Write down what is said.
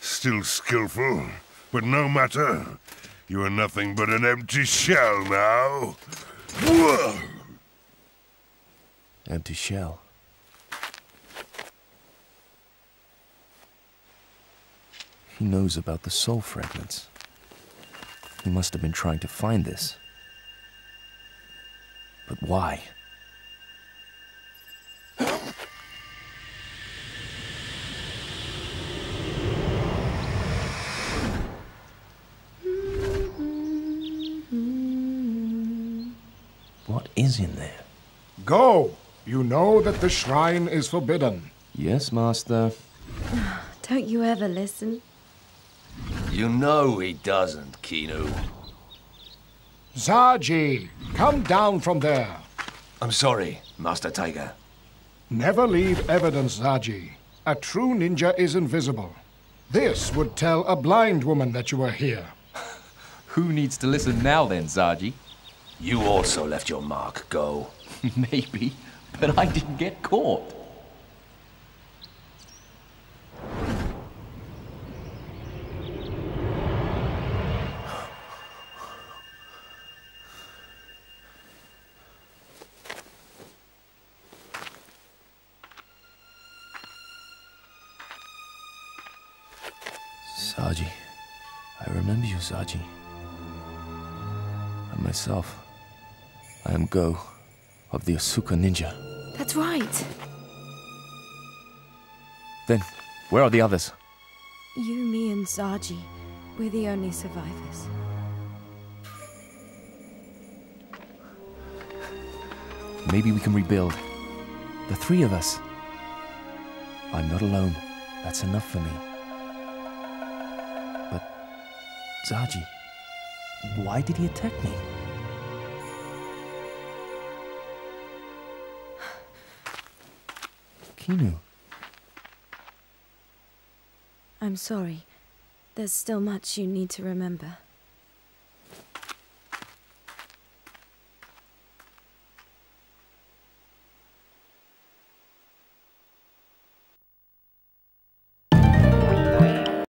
Still skillful, but no matter. You are nothing but an empty shell now. Empty shell. He knows about the soul fragments. He must have been trying to find this. But why? Is in there? Go! You know that the shrine is forbidden. Yes, Master. Don't you ever listen? You know he doesn't, Kinu. Zaji, come down from there. I'm sorry, Master Tiger. Never leave evidence, Zaji. A true ninja is invisible. This would tell a blind woman that you are here. Who needs to listen now then, Zaji? You also left your mark, Go. Maybe, but I didn't get caught. Zaji. I remember you, Zaji. And myself. Am Go, of the Asuka Ninja. That's right. Then, where are the others? You, me, and Zaji. We're the only survivors. Maybe we can rebuild. The three of us. I'm not alone. That's enough for me. But, Zaji, why did he attack me? Kinu. I'm sorry. There's still much you need to remember.